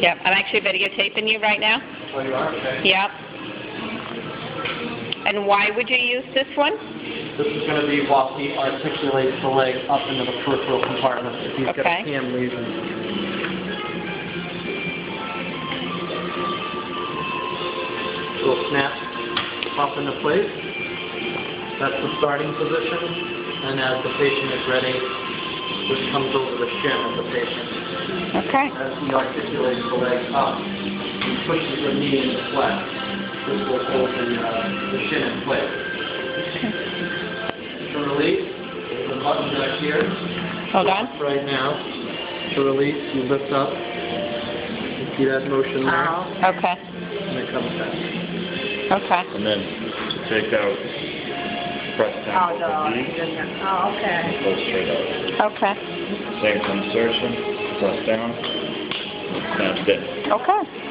Yep, I'm actually videotaping you right now. Oh, you are? Okay. Yep. And why would you use this one? This is going to be while he articulates the leg up into the peripheral compartment if he's got Okay. a cam lesion. Little snap, pop into place. That's the starting position. And as the patient is ready, this comes over the shin of the patient. Okay. As he articulates the leg up, he pushes the knee into flex. This will hold the, uh, the shin in place. To release, the button back here. Hold on. Right now. To release, you lift up. You see that motion there? Okay. And it comes back. Okay. And then to take out, press Oh, no, both the you knees, didn't. Oh, okay. go straight out. Okay. Same insertion, press down, snap in. Okay.